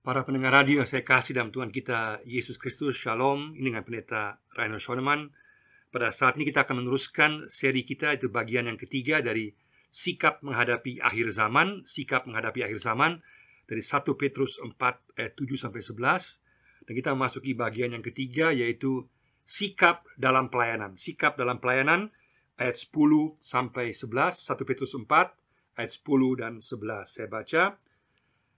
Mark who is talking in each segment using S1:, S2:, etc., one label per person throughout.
S1: Para pendengar radio yang saya kasih dalam Tuhan kita Yesus Kristus, Shalom. Ini dengan pendeta Rainer Schoenemann. Pada saat ini kita akan meneruskan seri kita itu bagian yang ketiga dari sikap menghadapi akhir zaman, sikap menghadapi akhir zaman dari 1 Petrus 4 ayat 7 sampai 11 dan kita memasuki bagian yang ketiga yaitu sikap dalam pelayanan. Sikap dalam pelayanan ayat 10 sampai 11, 1 Petrus 4 ayat 10 dan 11. Saya baca,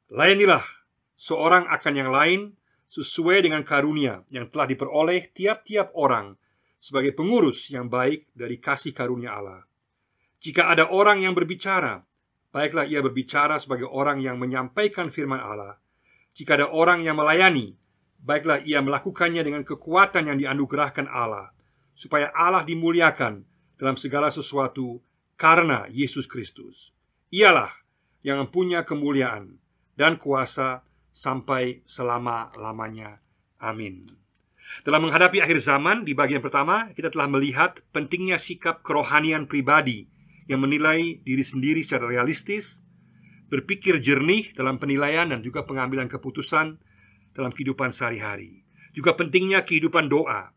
S1: Layanilah seorang akan yang lain sesuai dengan karunia yang telah diperoleh tiap-tiap orang sebagai pengurus yang baik dari kasih karunia Allah. Jika ada orang yang berbicara, baiklah ia berbicara sebagai orang yang menyampaikan firman Allah. Jika ada orang yang melayani, baiklah ia melakukannya dengan kekuatan yang dianugerahkan Allah, supaya Allah dimuliakan dalam segala sesuatu karena Yesus Kristus. Ialah yang mempunyai kemuliaan dan kuasa sampai selama-lamanya. Amin. Dalam menghadapi akhir zaman, di bagian pertama kita telah melihat pentingnya sikap kerohanian pribadi yang menilai diri sendiri secara realistis, berpikir jernih dalam penilaian dan juga pengambilan keputusan dalam kehidupan sehari-hari. Juga pentingnya kehidupan doa.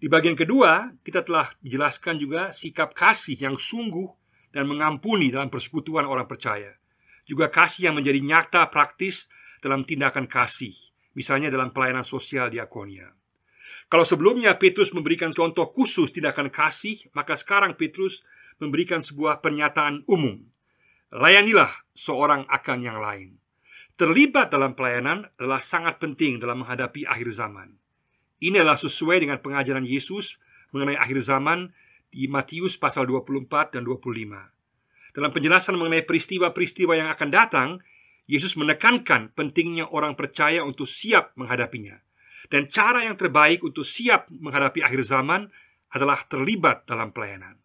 S1: Di bagian kedua, kita telah dijelaskan juga sikap kasih yang sungguh dan mengampuni dalam persekutuan orang percaya. Juga kasih yang menjadi nyata praktis dalam tindakan kasih, misalnya dalam pelayanan sosial diakonia. Kalau sebelumnya Petrus memberikan contoh khusus tindakan kasih, maka sekarang Petrus memberikan sebuah pernyataan umum. Layanilah seorang akan yang lain. Terlibat dalam pelayanan adalah sangat penting dalam menghadapi akhir zaman. Ini adalah sesuai dengan pengajaran Yesus mengenai akhir zaman di Matius pasal 24 dan 25. Dalam penjelasan mengenai peristiwa-peristiwa yang akan datang, Yesus menekankan pentingnya orang percaya untuk siap menghadapinya. Dan cara yang terbaik untuk siap menghadapi akhir zaman adalah terlibat dalam pelayanan.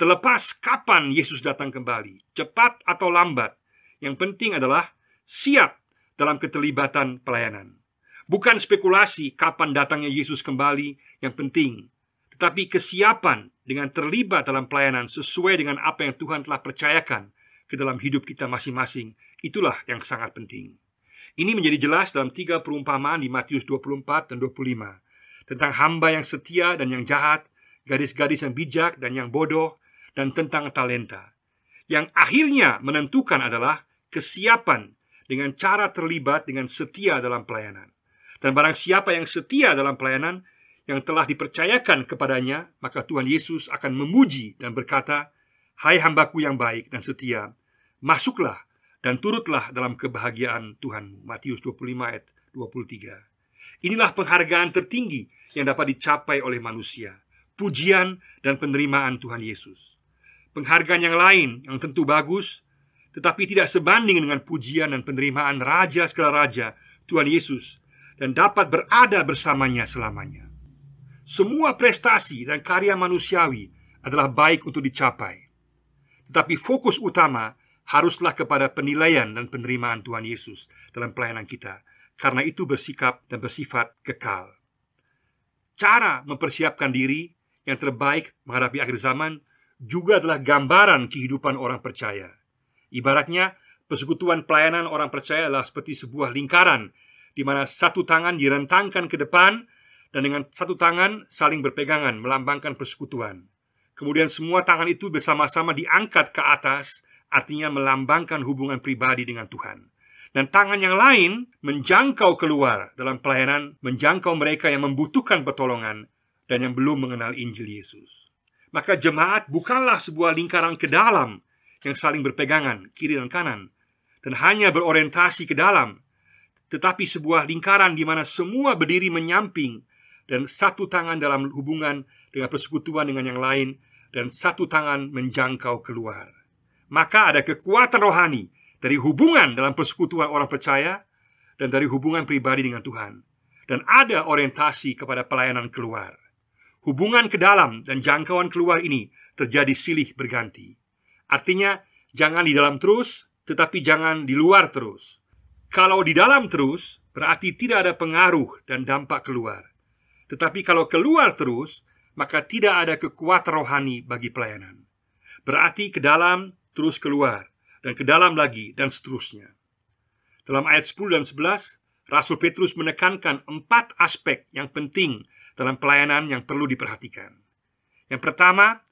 S1: Terlepas kapan Yesus datang kembali, cepat atau lambat, yang penting adalah siap dalam keterlibatan pelayanan. Bukan spekulasi kapan datangnya Yesus kembali yang penting, tetapi kesiapan dengan terlibat dalam pelayanan sesuai dengan apa yang Tuhan telah percayakan ke dalam hidup kita masing-masing Itulah yang sangat penting. Ini menjadi jelas dalam tiga perumpamaan di Matius 24 dan 25 tentang hamba yang setia dan yang jahat, gadis-gadis yang bijak dan yang bodoh, dan tentang talenta. Yang akhirnya menentukan adalah kesiapan dengan cara terlibat dengan setia dalam pelayanan. Dan barang siapa yang setia dalam pelayanan yang telah dipercayakan kepadanya, maka Tuhan Yesus akan memuji dan berkata, "Hai hambaku yang baik dan setia, masuklah dan turutlah dalam kebahagiaan Tuhanmu. Matius 25 ayat 23. Inilah penghargaan tertinggi yang dapat dicapai oleh manusia. Pujian dan penerimaan Tuhan Yesus. Penghargaan yang lain yang tentu bagus, tetapi tidak sebanding dengan pujian dan penerimaan Raja segala Raja, Tuhan Yesus, dan dapat berada bersamanya selamanya. Semua prestasi dan karya manusiawi adalah baik untuk dicapai, tetapi fokus utama haruslah kepada penilaian dan penerimaan Tuhan Yesus dalam pelayanan kita, karena itu bersikap dan bersifat kekal. Cara mempersiapkan diri yang terbaik menghadapi akhir zaman juga adalah gambaran kehidupan orang percaya. Ibaratnya, persekutuan pelayanan orang percaya adalah seperti sebuah lingkaran di mana satu tangan direntangkan ke depan dan dengan satu tangan saling berpegangan melambangkan persekutuan. Kemudian semua tangan itu bersama-sama diangkat ke atas artinya melambangkan hubungan pribadi dengan Tuhan. Dan tangan yang lain menjangkau keluar dalam pelayanan, menjangkau mereka yang membutuhkan pertolongan dan yang belum mengenal Injil Yesus. Maka jemaat bukanlah sebuah lingkaran ke dalam yang saling berpegangan kiri dan kanan dan hanya berorientasi ke dalam, tetapi sebuah lingkaran di mana semua berdiri menyamping dan satu tangan dalam hubungan dengan persekutuan dengan yang lain dan satu tangan menjangkau keluar maka ada kekuatan rohani dari hubungan dalam persekutuan orang percaya dan dari hubungan pribadi dengan Tuhan, dan ada orientasi kepada pelayanan keluar. Hubungan ke dalam dan jangkauan keluar ini terjadi silih berganti. Artinya, jangan di dalam terus, tetapi jangan di luar terus. Kalau di dalam terus, berarti tidak ada pengaruh dan dampak keluar. Tetapi kalau keluar terus, maka tidak ada kekuatan rohani bagi pelayanan. Berarti ke dalam terus keluar dan ke dalam lagi dan seterusnya. Dalam ayat 10 dan 11, Rasul Petrus menekankan empat aspek yang penting dalam pelayanan yang perlu diperhatikan. Yang pertama,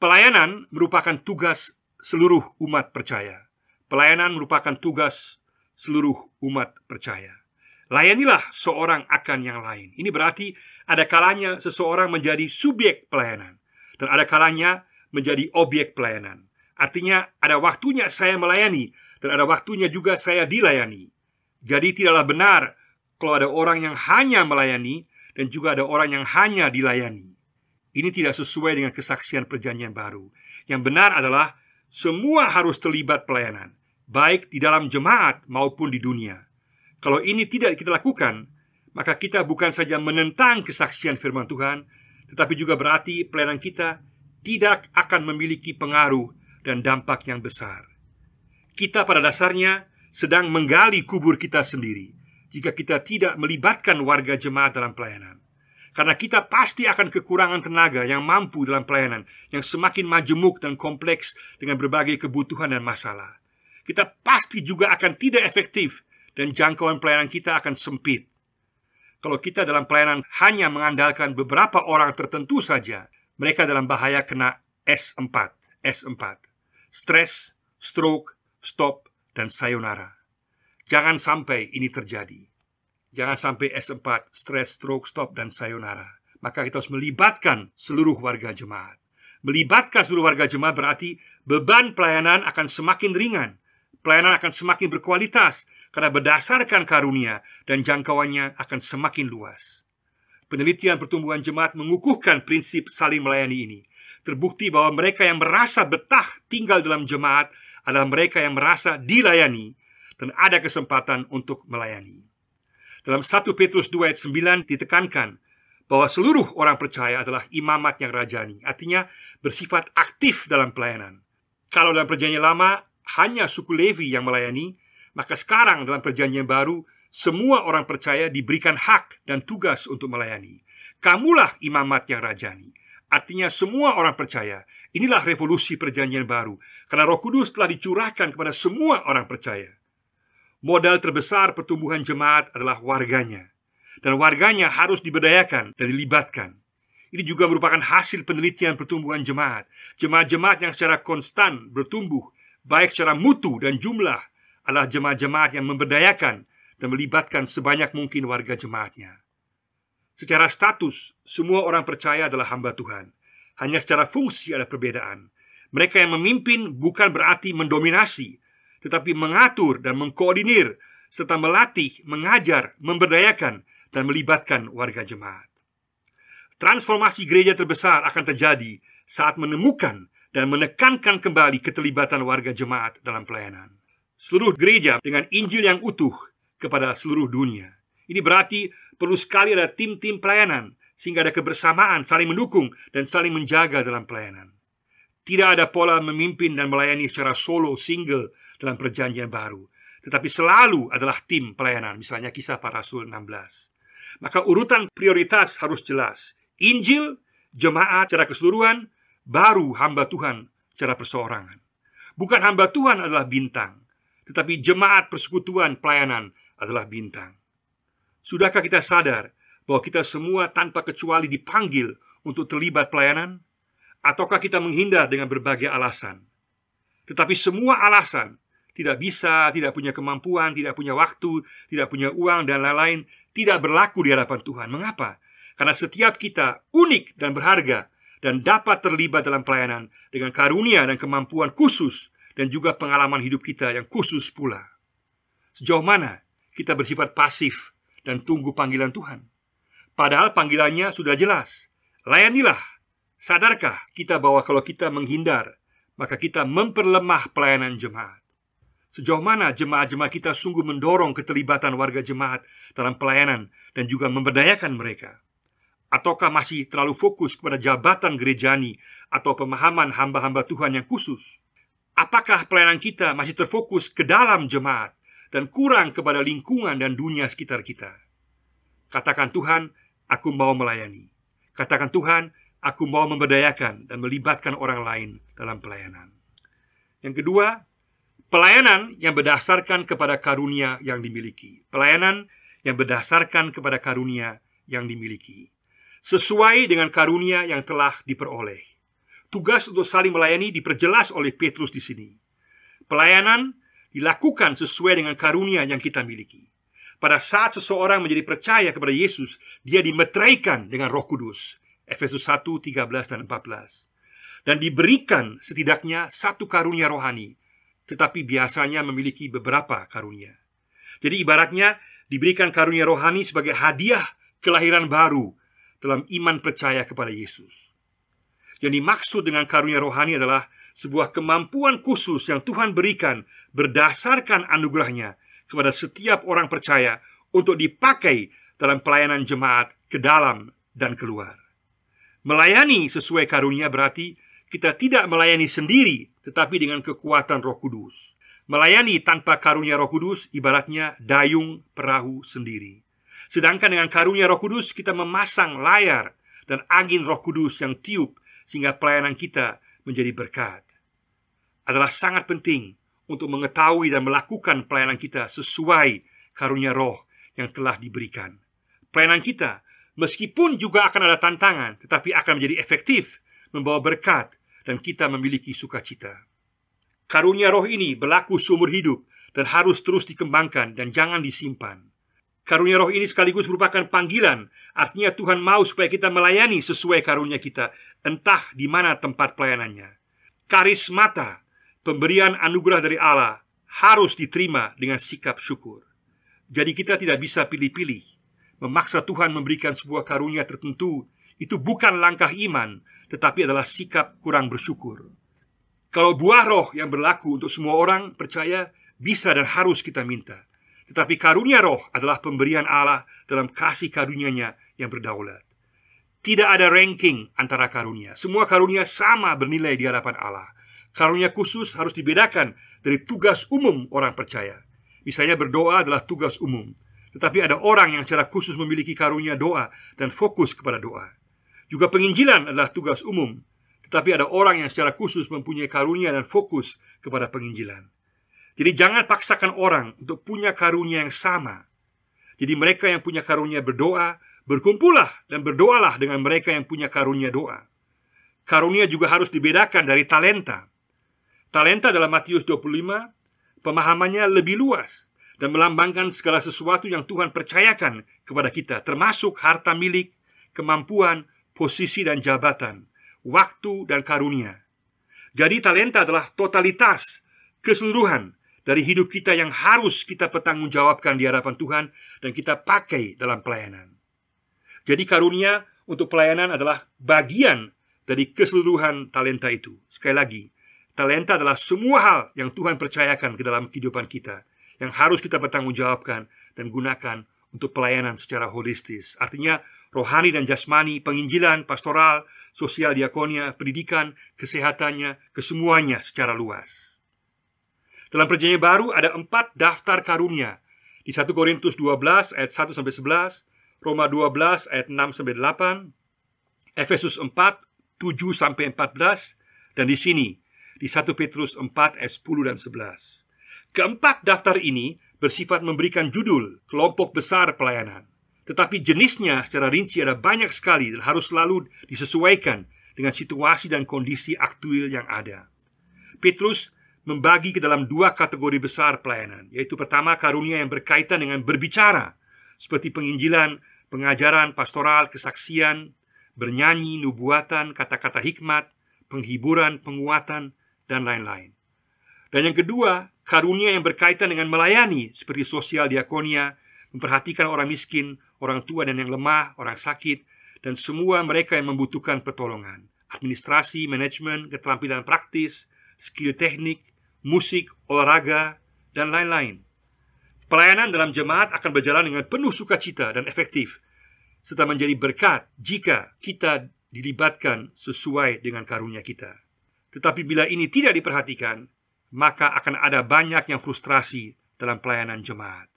S1: pelayanan merupakan tugas seluruh umat percaya. Pelayanan merupakan tugas seluruh umat percaya. Layanilah seorang akan yang lain. Ini berarti ada kalanya seseorang menjadi subjek pelayanan dan ada kalanya menjadi objek pelayanan. Artinya ada waktunya saya melayani dan ada waktunya juga saya dilayani. Jadi tidaklah benar kalau ada orang yang hanya melayani dan juga ada orang yang hanya dilayani. Ini tidak sesuai dengan kesaksian perjanjian baru. Yang benar adalah semua harus terlibat pelayanan, baik di dalam jemaat maupun di dunia. Kalau ini tidak kita lakukan, maka kita bukan saja menentang kesaksian firman Tuhan, tetapi juga berarti pelayanan kita tidak akan memiliki pengaruh dan dampak yang besar. Kita pada dasarnya sedang menggali kubur kita sendiri jika kita tidak melibatkan warga jemaat dalam pelayanan. Karena kita pasti akan kekurangan tenaga yang mampu dalam pelayanan yang semakin majemuk dan kompleks dengan berbagai kebutuhan dan masalah. Kita pasti juga akan tidak efektif dan jangkauan pelayanan kita akan sempit. Kalau kita dalam pelayanan hanya mengandalkan beberapa orang tertentu saja, mereka dalam bahaya kena S4, S4. Stres, stroke, stop, dan sayonara. Jangan sampai ini terjadi. Jangan sampai S4, stress, stroke, stop, dan sayonara. Maka kita harus melibatkan seluruh warga jemaat. Melibatkan seluruh warga jemaat berarti beban pelayanan akan semakin ringan. Pelayanan akan semakin berkualitas karena berdasarkan karunia dan jangkauannya akan semakin luas. Penelitian pertumbuhan jemaat mengukuhkan prinsip saling melayani ini. Terbukti bahwa mereka yang merasa betah tinggal dalam jemaat adalah mereka yang merasa dilayani dan ada kesempatan untuk melayani. Dalam 1 Petrus 2 ayat 9 ditekankan bahwa seluruh orang percaya adalah imamat yang rajani, artinya bersifat aktif dalam pelayanan. Kalau dalam perjanjian lama hanya suku Levi yang melayani, maka sekarang dalam perjanjian baru semua orang percaya diberikan hak dan tugas untuk melayani. Kamulah imamat yang rajani. Artinya semua orang percaya. Inilah revolusi perjanjian baru. Karena roh kudus telah dicurahkan kepada semua orang percaya. Modal terbesar pertumbuhan jemaat adalah warganya. Dan warganya harus diberdayakan dan dilibatkan. Ini juga merupakan hasil penelitian pertumbuhan jemaat. Jemaat-jemaat yang secara konstan bertumbuh Baik secara mutu dan jumlah Adalah jemaat-jemaat yang memberdayakan Dan melibatkan sebanyak mungkin warga jemaatnya Secara status, semua orang percaya adalah hamba Tuhan hanya secara fungsi ada perbedaan. Mereka yang memimpin bukan berarti mendominasi, tetapi mengatur dan mengkoordinir serta melatih, mengajar, memberdayakan dan melibatkan warga jemaat. Transformasi gereja terbesar akan terjadi saat menemukan dan menekankan kembali keterlibatan warga jemaat dalam pelayanan. Seluruh gereja dengan Injil yang utuh kepada seluruh dunia. Ini berarti perlu sekali ada tim-tim pelayanan sehingga ada kebersamaan, saling mendukung dan saling menjaga dalam pelayanan. Tidak ada pola memimpin dan melayani secara solo single dalam perjanjian baru, tetapi selalu adalah tim pelayanan, misalnya kisah para rasul 16. Maka urutan prioritas harus jelas. Injil, jemaat secara keseluruhan, baru hamba Tuhan secara perseorangan. Bukan hamba Tuhan adalah bintang, tetapi jemaat persekutuan pelayanan adalah bintang. Sudahkah kita sadar bahwa kita semua tanpa kecuali dipanggil untuk terlibat pelayanan? Ataukah kita menghindar dengan berbagai alasan? Tetapi semua alasan tidak bisa, tidak punya kemampuan, tidak punya waktu, tidak punya uang, dan lain-lain tidak berlaku di hadapan Tuhan. Mengapa? Karena setiap kita unik dan berharga dan dapat terlibat dalam pelayanan dengan karunia dan kemampuan khusus dan juga pengalaman hidup kita yang khusus pula. Sejauh mana kita bersifat pasif dan tunggu panggilan Tuhan? Padahal panggilannya sudah jelas. Layanilah. Sadarkah kita bahwa kalau kita menghindar, maka kita memperlemah pelayanan jemaat? Sejauh mana jemaat-jemaat kita sungguh mendorong keterlibatan warga jemaat dalam pelayanan dan juga memberdayakan mereka? Ataukah masih terlalu fokus kepada jabatan gerejani atau pemahaman hamba-hamba Tuhan yang khusus? Apakah pelayanan kita masih terfokus ke dalam jemaat dan kurang kepada lingkungan dan dunia sekitar kita? Katakan Tuhan, aku mau melayani. Katakan Tuhan, aku mau memberdayakan dan melibatkan orang lain dalam pelayanan. Yang kedua, pelayanan yang berdasarkan kepada karunia yang dimiliki. Pelayanan yang berdasarkan kepada karunia yang dimiliki, sesuai dengan karunia yang telah diperoleh. Tugas untuk saling melayani diperjelas oleh Petrus di sini. Pelayanan dilakukan sesuai dengan karunia yang kita miliki. Pada saat seseorang menjadi percaya kepada Yesus, dia dimeteraikan dengan Roh Kudus. Efesus 1, 13 dan 14. Dan diberikan setidaknya satu karunia rohani, tetapi biasanya memiliki beberapa karunia. Jadi ibaratnya diberikan karunia rohani sebagai hadiah kelahiran baru dalam iman percaya kepada Yesus. Yang dimaksud dengan karunia rohani adalah sebuah kemampuan khusus yang Tuhan berikan berdasarkan anugerahnya kepada setiap orang percaya untuk dipakai dalam pelayanan jemaat ke dalam dan keluar. Melayani sesuai karunia berarti kita tidak melayani sendiri tetapi dengan kekuatan Roh Kudus. Melayani tanpa karunia Roh Kudus ibaratnya dayung perahu sendiri. Sedangkan dengan karunia Roh Kudus kita memasang layar dan angin Roh Kudus yang tiup sehingga pelayanan kita menjadi berkat. Adalah sangat penting untuk mengetahui dan melakukan pelayanan kita sesuai karunia roh yang telah diberikan. Pelayanan kita meskipun juga akan ada tantangan, tetapi akan menjadi efektif, membawa berkat, dan kita memiliki sukacita. Karunia roh ini berlaku seumur hidup dan harus terus dikembangkan dan jangan disimpan. Karunia roh ini sekaligus merupakan panggilan, artinya Tuhan mau supaya kita melayani sesuai karunia kita, entah di mana tempat pelayanannya. Karismata Pemberian anugerah dari Allah harus diterima dengan sikap syukur. Jadi kita tidak bisa pilih-pilih. Memaksa Tuhan memberikan sebuah karunia tertentu itu bukan langkah iman, tetapi adalah sikap kurang bersyukur. Kalau buah roh yang berlaku untuk semua orang percaya bisa dan harus kita minta. Tetapi karunia roh adalah pemberian Allah dalam kasih karunia-Nya yang berdaulat. Tidak ada ranking antara karunia. Semua karunia sama bernilai di hadapan Allah. Karunia khusus harus dibedakan dari tugas umum orang percaya. Misalnya berdoa adalah tugas umum, tetapi ada orang yang secara khusus memiliki karunia doa dan fokus kepada doa. Juga penginjilan adalah tugas umum, tetapi ada orang yang secara khusus mempunyai karunia dan fokus kepada penginjilan. Jadi jangan paksakan orang untuk punya karunia yang sama. Jadi mereka yang punya karunia berdoa, berkumpullah dan berdoalah dengan mereka yang punya karunia doa. Karunia juga harus dibedakan dari talenta. Talenta dalam Matius 25 pemahamannya lebih luas dan melambangkan segala sesuatu yang Tuhan percayakan kepada kita, termasuk harta milik, kemampuan, posisi dan jabatan, waktu dan karunia. Jadi talenta adalah totalitas, keseluruhan dari hidup kita yang harus kita pertanggungjawabkan di hadapan Tuhan dan kita pakai dalam pelayanan. Jadi karunia untuk pelayanan adalah bagian dari keseluruhan talenta itu. Sekali lagi, Talenta adalah semua hal yang Tuhan percayakan ke dalam kehidupan kita yang harus kita bertanggungjawabkan dan gunakan untuk pelayanan secara holistis. Artinya rohani dan jasmani, penginjilan, pastoral, sosial diakonia, pendidikan, kesehatannya, kesemuanya secara luas. Dalam perjanjian baru ada empat daftar karunia. Di 1 Korintus 12 ayat 1 sampai 11, Roma 12 ayat 6 sampai 8, Efesus 4 7 sampai 14 dan di sini di 1 Petrus 4 ayat 10 dan 11. Keempat daftar ini bersifat memberikan judul kelompok besar pelayanan. Tetapi jenisnya secara rinci ada banyak sekali dan harus selalu disesuaikan dengan situasi dan kondisi aktual yang ada. Petrus membagi ke dalam dua kategori besar pelayanan, yaitu pertama karunia yang berkaitan dengan berbicara, seperti penginjilan, pengajaran, pastoral, kesaksian, bernyanyi, nubuatan, kata-kata hikmat, penghiburan, penguatan, dan lain-lain. Dan yang kedua, karunia yang berkaitan dengan melayani seperti sosial diakonia, memperhatikan orang miskin, orang tua dan yang lemah, orang sakit, dan semua mereka yang membutuhkan pertolongan. Administrasi, manajemen, keterampilan praktis, skill teknik, musik, olahraga, dan lain-lain. Pelayanan dalam jemaat akan berjalan dengan penuh sukacita dan efektif, serta menjadi berkat jika kita dilibatkan sesuai dengan karunia kita. Tetapi bila ini tidak diperhatikan, maka akan ada banyak yang frustrasi dalam pelayanan jemaat.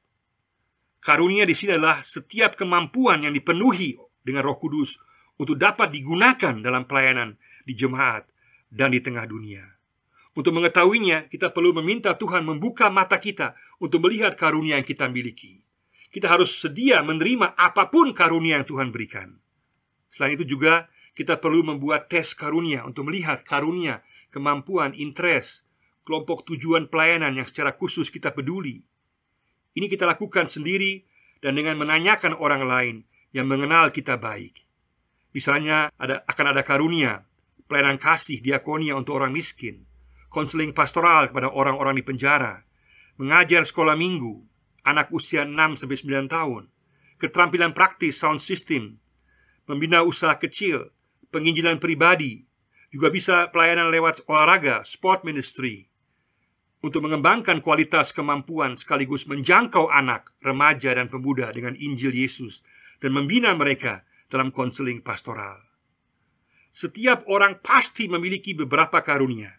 S1: Karunia di sini adalah setiap kemampuan yang dipenuhi dengan Roh Kudus untuk dapat digunakan dalam pelayanan di jemaat dan di tengah dunia. Untuk mengetahuinya, kita perlu meminta Tuhan membuka mata kita untuk melihat karunia yang kita miliki. kita harus sedia menerima apa pun karunia yang Tuhan berikan. Selain itu juga kita perlu membuat tes karunia untuk melihat karunia, kemampuan, interest, kelompok tujuan pelayanan yang secara khusus kita peduli. Ini kita lakukan sendiri dan dengan menanyakan orang lain yang mengenal kita baik. Misalnya ada akan ada karunia, pelayanan kasih, diakonia untuk orang miskin, konseling pastoral kepada orang-orang di penjara, mengajar sekolah minggu, anak usia 6 sampai 9 tahun, keterampilan praktis sound system, membina usaha kecil, penginjilan pribadi, juga bisa pelayanan lewat olahraga, sport ministry, untuk mengembangkan kualitas kemampuan sekaligus menjangkau anak, remaja, dan pemuda dengan Injil Yesus dan membina mereka dalam konseling pastoral. Setiap orang pasti memiliki beberapa karunia,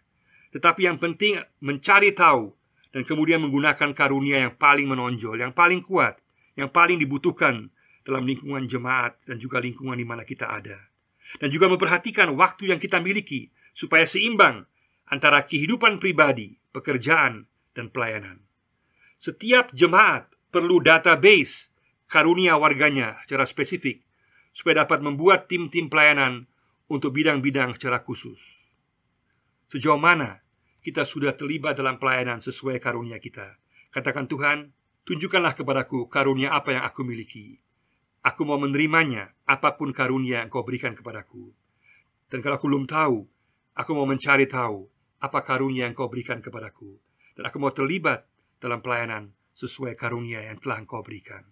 S1: tetapi yang penting mencari tahu dan kemudian menggunakan karunia yang paling menonjol, yang paling kuat, yang paling dibutuhkan dalam lingkungan jemaat dan juga lingkungan di mana kita ada. Dan juga memperhatikan waktu yang kita miliki supaya seimbang antara kehidupan pribadi pekerjaan, dan pelayanan. Setiap jemaat perlu database karunia warganya secara spesifik supaya dapat membuat tim-tim pelayanan untuk bidang-bidang secara khusus. Sejauh mana kita sudah terlibat dalam pelayanan sesuai karunia kita? Katakan Tuhan, tunjukkanlah kepadaku karunia apa yang aku miliki. Aku mau menerimanya apa pun karunia yang kau berikan kepadaku. Dan kalau aku belum tahu, aku mau mencari tahu apa karunia yang kau berikan kepadaku dan aku mau terlibat dalam pelayanan sesuai karunia yang telah engkau berikan.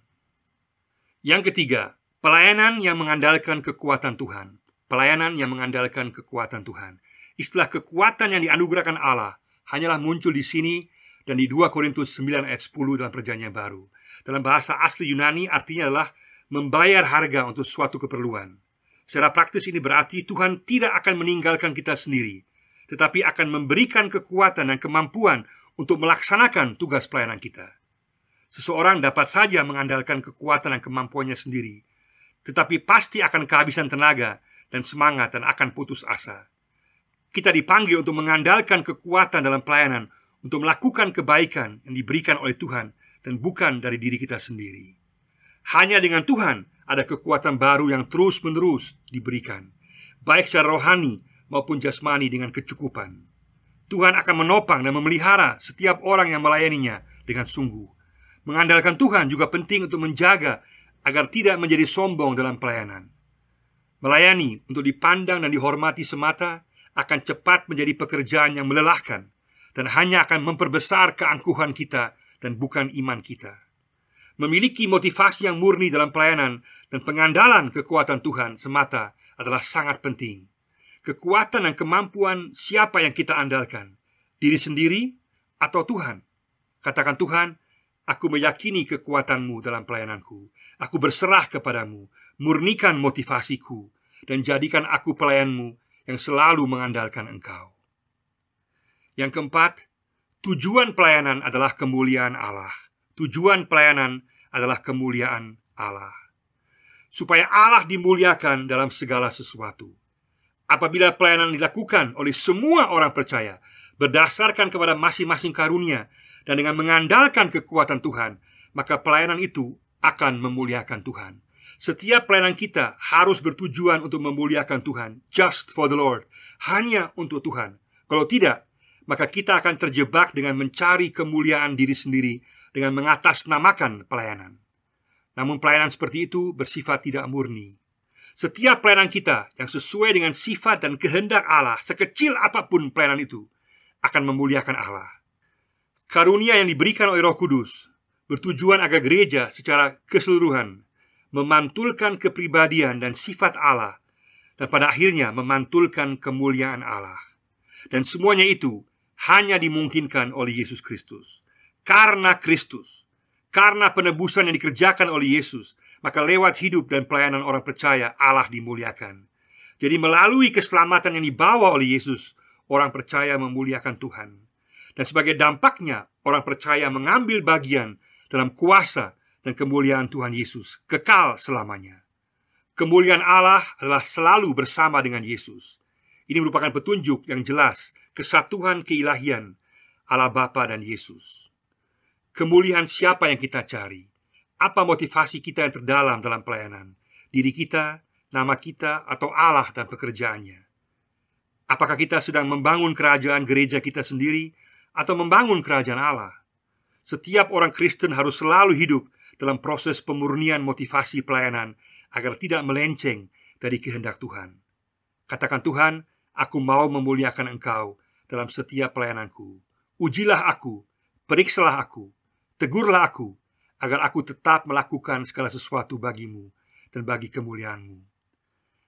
S1: Yang ketiga, pelayanan yang mengandalkan kekuatan Tuhan. Pelayanan yang mengandalkan kekuatan Tuhan. Istilah kekuatan yang dianugerahkan Allah hanyalah muncul di sini dan di 2 Korintus 9 ayat 10 dalam perjanjian baru. Dalam bahasa asli Yunani artinya adalah membayar harga untuk suatu keperluan. Secara praktis ini berarti Tuhan tidak akan meninggalkan kita sendiri tetapi akan memberikan kekuatan dan kemampuan untuk melaksanakan tugas pelayanan kita. Seseorang dapat saja mengandalkan kekuatan dan kemampuannya sendiri, tetapi pasti akan kehabisan tenaga dan semangat dan akan putus asa. Kita dipanggil untuk mengandalkan kekuatan dalam pelayanan untuk melakukan kebaikan yang diberikan oleh Tuhan dan bukan dari diri kita sendiri. Hanya dengan Tuhan ada kekuatan baru yang terus-menerus diberikan, baik secara rohani maupun jasmani dengan kecukupan. Tuhan akan menopang dan memelihara setiap orang yang melayaninya dengan sungguh. Mengandalkan Tuhan juga penting untuk menjaga agar tidak menjadi sombong dalam pelayanan. Melayani untuk dipandang dan dihormati semata akan cepat menjadi pekerjaan yang melelahkan dan hanya akan memperbesar keangkuhan kita dan bukan iman kita. Memiliki motivasi yang murni dalam pelayanan dan pengandalan kekuatan Tuhan semata adalah sangat penting kekuatan dan kemampuan siapa yang kita andalkan? Diri sendiri atau Tuhan? Katakan Tuhan, aku meyakini kekuatanmu dalam pelayananku. Aku berserah kepadamu, murnikan motivasiku, dan jadikan aku pelayanmu yang selalu mengandalkan engkau. Yang keempat, tujuan pelayanan adalah kemuliaan Allah. Tujuan pelayanan adalah kemuliaan Allah. Supaya Allah dimuliakan dalam segala sesuatu apabila pelayanan dilakukan oleh semua orang percaya berdasarkan kepada masing-masing karunia dan dengan mengandalkan kekuatan Tuhan, maka pelayanan itu akan memuliakan Tuhan. Setiap pelayanan kita harus bertujuan untuk memuliakan Tuhan, just for the Lord, hanya untuk Tuhan. Kalau tidak, maka kita akan terjebak dengan mencari kemuliaan diri sendiri dengan mengatasnamakan pelayanan. Namun pelayanan seperti itu bersifat tidak murni. Setiap pelayanan kita yang sesuai dengan sifat dan kehendak Allah, sekecil apa pun pelayanan itu, akan memuliakan Allah. Karunia yang diberikan oleh Roh Kudus bertujuan agar gereja secara keseluruhan memantulkan kepribadian dan sifat Allah, dan pada akhirnya memantulkan kemuliaan Allah. Dan semuanya itu hanya dimungkinkan oleh Yesus Kristus. Karena Kristus, karena penebusan yang dikerjakan oleh Yesus, maka lewat hidup dan pelayanan orang percaya Allah dimuliakan. Jadi melalui keselamatan yang dibawa oleh Yesus, orang percaya memuliakan Tuhan. Dan sebagai dampaknya, orang percaya mengambil bagian dalam kuasa dan kemuliaan Tuhan Yesus kekal selamanya. Kemuliaan Allah adalah selalu bersama dengan Yesus. Ini merupakan petunjuk yang jelas kesatuan keilahian Allah Bapa dan Yesus. Kemuliaan siapa yang kita cari? Apa motivasi kita yang terdalam dalam pelayanan? Diri kita, nama kita, atau Allah dan pekerjaannya? Apakah kita sedang membangun kerajaan gereja kita sendiri atau membangun kerajaan Allah? Setiap orang Kristen harus selalu hidup dalam proses pemurnian motivasi pelayanan agar tidak melenceng dari kehendak Tuhan. Katakan Tuhan, aku mau memuliakan Engkau dalam setiap pelayananku. Ujilah aku, periksalah aku, tegurlah aku, agar aku tetap melakukan segala sesuatu bagimu dan bagi kemuliaanmu.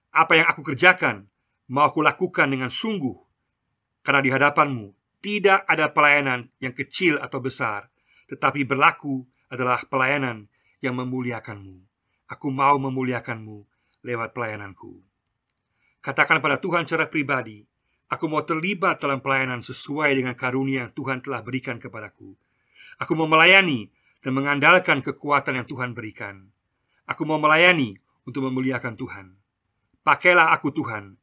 S1: Apa yang aku kerjakan mau aku lakukan dengan sungguh Karena di hadapanmu tidak ada pelayanan yang kecil atau besar Tetapi berlaku adalah pelayanan yang memuliakanmu. Aku mau memuliakanmu lewat pelayananku. Katakan pada Tuhan secara pribadi Aku mau terlibat dalam pelayanan sesuai dengan karunia yang Tuhan telah berikan kepadaku Aku mau melayani dan mengandalkan kekuatan yang Tuhan berikan Aku mau melayani untuk memuliakan Tuhan Pakailah aku Tuhan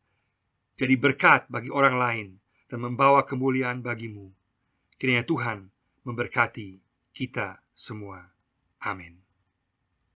S1: jadi berkat bagi orang lain dan membawa kemuliaan bagimu. Kiranya Tuhan memberkati kita semua. Amin.